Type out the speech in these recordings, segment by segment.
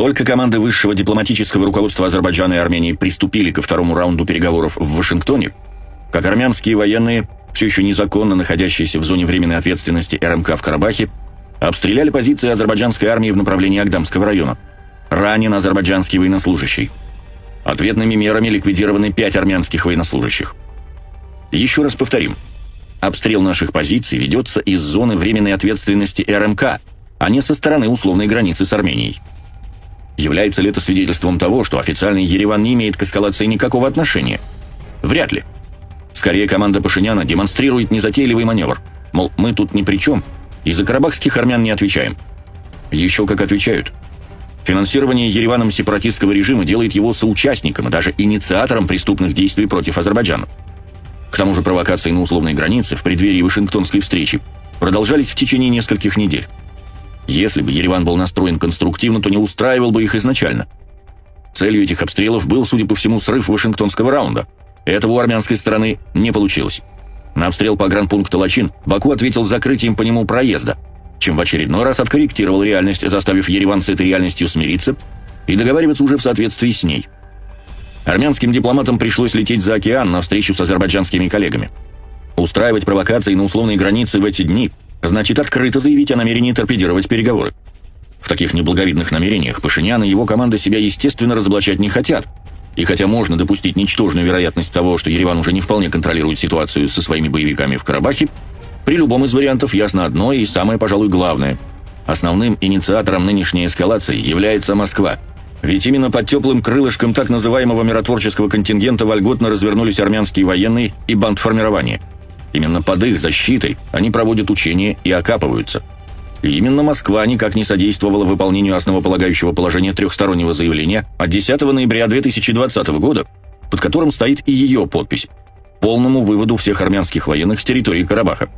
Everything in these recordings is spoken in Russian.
Только команды высшего дипломатического руководства Азербайджана и Армении приступили ко второму раунду переговоров в Вашингтоне, как армянские военные, все еще незаконно находящиеся в зоне временной ответственности РМК в Карабахе, обстреляли позиции азербайджанской армии в направлении Агдамского района. Ранен азербайджанский военнослужащий. Ответными мерами ликвидированы пять армянских военнослужащих. Еще раз повторим. Обстрел наших позиций ведется из зоны временной ответственности РМК, а не со стороны условной границы с Арменией. Является ли это свидетельством того, что официальный Ереван не имеет к эскалации никакого отношения? Вряд ли. Скорее, команда Пашиняна демонстрирует незатейливый маневр. Мол, мы тут ни при чем, и за карабахских армян не отвечаем. Еще как отвечают. Финансирование Ереваном сепаратистского режима делает его соучастником и даже инициатором преступных действий против Азербайджана. К тому же провокации на условной границе в преддверии Вашингтонской встречи продолжались в течение нескольких недель. Если бы Ереван был настроен конструктивно, то не устраивал бы их изначально. Целью этих обстрелов был, судя по всему, срыв Вашингтонского раунда. Этого у армянской стороны не получилось. На обстрел погранпункта Лачин Баку ответил закрытием по нему проезда, чем в очередной раз откорректировал реальность, заставив Ереван с этой реальностью смириться и договариваться уже в соответствии с ней. Армянским дипломатам пришлось лететь за океан на встречу с азербайджанскими коллегами. Устраивать провокации на условной границе в эти дни значит открыто заявить о намерении торпедировать переговоры. В таких неблаговидных намерениях Пашинян и его команда себя, естественно, разоблачать не хотят. И хотя можно допустить ничтожную вероятность того, что Ереван уже не вполне контролирует ситуацию со своими боевиками в Карабахе, при любом из вариантов ясно одно и самое, пожалуй, главное. Основным инициатором нынешней эскалации является Москва. Ведь именно под теплым крылышком так называемого миротворческого контингента вольготно развернулись армянские военные и бандформирования – Именно под их защитой они проводят учения и окапываются. И именно Москва никак не содействовала выполнению основополагающего положения трехстороннего заявления от 10 ноября 2020 года, под которым стоит и ее подпись, полному выводу всех армянских военных с территории Карабаха.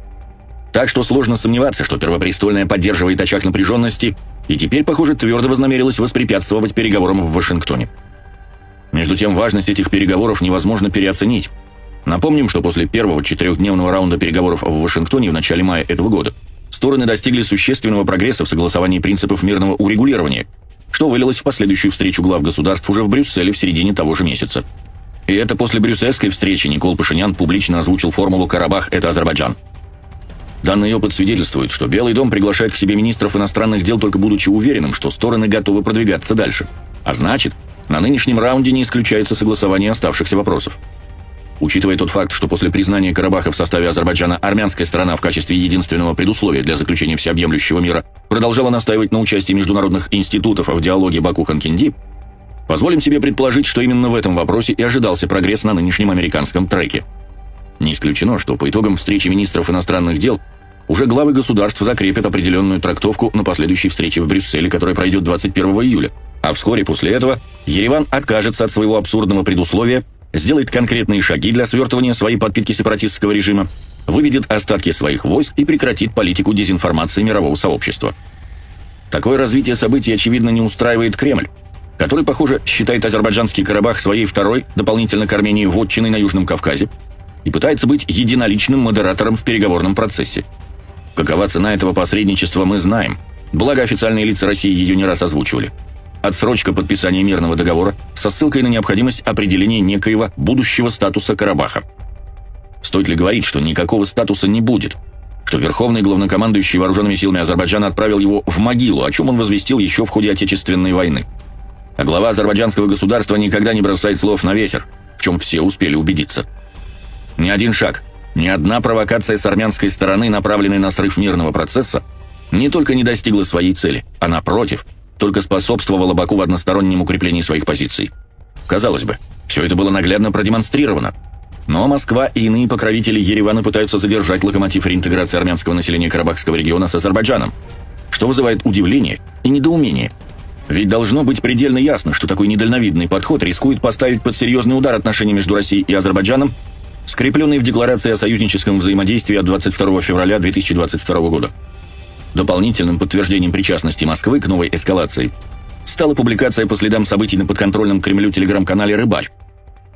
Так что сложно сомневаться, что Первопрестольная поддерживает очаг напряженности и теперь, похоже, твердо вознамерилась воспрепятствовать переговорам в Вашингтоне. Между тем, важность этих переговоров невозможно переоценить. Напомним, что после первого четырехдневного раунда переговоров в Вашингтоне в начале мая этого года стороны достигли существенного прогресса в согласовании принципов мирного урегулирования, что вылилось в последующую встречу глав государств уже в Брюсселе в середине того же месяца. И это после брюссельской встречи Никол Пашинян публично озвучил формулу «Карабах – это Азербайджан». Данный опыт свидетельствует, что Белый дом приглашает к себе министров иностранных дел только будучи уверенным, что стороны готовы продвигаться дальше. А значит, на нынешнем раунде не исключается согласование оставшихся вопросов. Учитывая тот факт, что после признания Карабаха в составе Азербайджана армянская страна в качестве единственного предусловия для заключения всеобъемлющего мира продолжала настаивать на участии международных институтов в диалоге Баку-Ханкинди, позволим себе предположить, что именно в этом вопросе и ожидался прогресс на нынешнем американском треке. Не исключено, что по итогам встречи министров иностранных дел уже главы государств закрепят определенную трактовку на последующей встрече в Брюсселе, которая пройдет 21 июля, а вскоре после этого Ереван откажется от своего абсурдного предусловия сделает конкретные шаги для свертывания своей подпитки сепаратистского режима, выведет остатки своих войск и прекратит политику дезинформации мирового сообщества. Такое развитие событий, очевидно, не устраивает Кремль, который, похоже, считает азербайджанский Карабах своей второй, дополнительно к Армении, вотчиной на Южном Кавказе и пытается быть единоличным модератором в переговорном процессе. Какова цена этого посредничества, мы знаем, благо официальные лица России ее не раз озвучивали – отсрочка подписания мирного договора со ссылкой на необходимость определения некоего будущего статуса Карабаха. Стоит ли говорить, что никакого статуса не будет, что Верховный главнокомандующий вооруженными силами Азербайджана отправил его в могилу, о чем он возвестил еще в ходе Отечественной войны. А глава азербайджанского государства никогда не бросает слов на ветер, в чем все успели убедиться. Ни один шаг, ни одна провокация с армянской стороны, направленная на срыв мирного процесса, не только не достигла своей цели, а напротив – только способствовало Баку в одностороннем укреплении своих позиций. Казалось бы, все это было наглядно продемонстрировано. Но Москва и иные покровители Еревана пытаются задержать локомотив реинтеграции армянского населения Карабахского региона с Азербайджаном, что вызывает удивление и недоумение. Ведь должно быть предельно ясно, что такой недальновидный подход рискует поставить под серьезный удар отношения между Россией и Азербайджаном, скрепленные в Декларации о союзническом взаимодействии от 22 февраля 2022 года. Дополнительным подтверждением причастности Москвы к новой эскалации стала публикация по следам событий на подконтрольном Кремлю телеграм-канале «Рыбаль».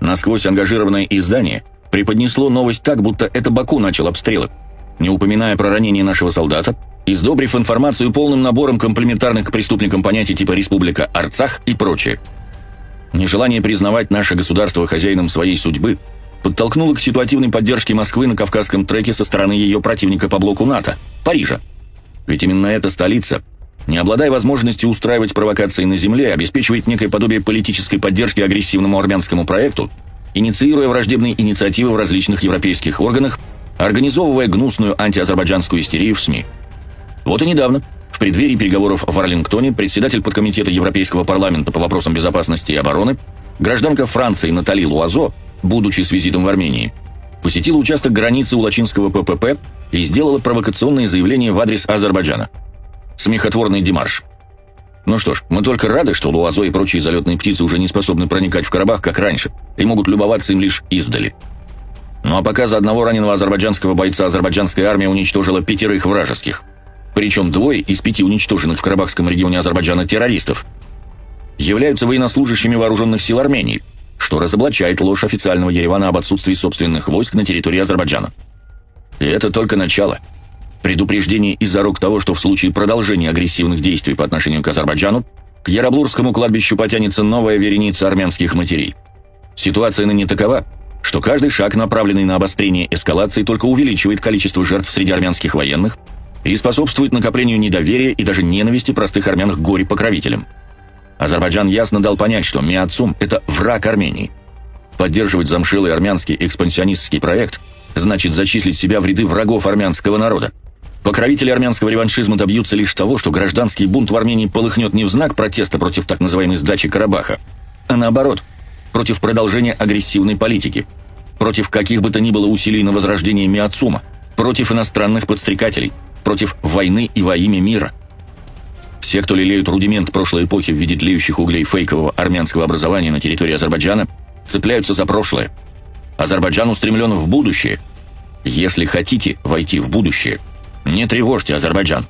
Насквозь ангажированное издание преподнесло новость так, будто это Баку начал обстрелы, не упоминая про ранение нашего солдата издобрив информацию полным набором комплементарных к преступникам понятий типа «республика Арцах» и прочее. Нежелание признавать наше государство хозяином своей судьбы подтолкнуло к ситуативной поддержке Москвы на Кавказском треке со стороны ее противника по блоку НАТО – Парижа. Ведь именно эта столица, не обладая возможностью устраивать провокации на земле, обеспечивает некое подобие политической поддержки агрессивному армянскому проекту, инициируя враждебные инициативы в различных европейских органах, организовывая гнусную антиазербайджанскую истерию в СМИ. Вот и недавно – в преддверии переговоров в Арлингтоне председатель подкомитета Европейского парламента по вопросам безопасности и обороны, гражданка Франции Натали Луазо, будучи с визитом в Армении, посетила участок границы у Лачинского ППП и сделала провокационное заявление в адрес Азербайджана. Смехотворный демарш. Ну что ж, мы только рады, что Луазо и прочие залетные птицы уже не способны проникать в Карабах, как раньше, и могут любоваться им лишь издали. Ну а пока за одного раненого азербайджанского бойца азербайджанская армия уничтожила пятерых вражеских – причем двое из пяти уничтоженных в Карабахском регионе Азербайджана террористов, являются военнослужащими вооруженных сил Армении, что разоблачает ложь официального Еревана об отсутствии собственных войск на территории Азербайджана. И это только начало. Предупреждение из-за рук того, что в случае продолжения агрессивных действий по отношению к Азербайджану, к Яроблурскому кладбищу потянется новая вереница армянских матерей. Ситуация ныне такова, что каждый шаг, направленный на обострение эскалации, только увеличивает количество жертв среди армянских военных – и способствует накоплению недоверия и даже ненависти простых армян к горе-покровителям. Азербайджан ясно дал понять, что Миацум – это враг Армении. Поддерживать замшилый армянский экспансионистский проект значит зачислить себя в ряды врагов армянского народа. Покровители армянского реваншизма добьются лишь того, что гражданский бунт в Армении полыхнет не в знак протеста против так называемой сдачи Карабаха, а наоборот, против продолжения агрессивной политики, против каких бы то ни было усилий на возрождение Миацума, против иностранных подстрекателей – против войны и во имя мира. Все, кто лелеют рудимент прошлой эпохи в виде тлеющих углей фейкового армянского образования на территории Азербайджана, цепляются за прошлое. Азербайджан устремлен в будущее. Если хотите войти в будущее, не тревожьте Азербайджан.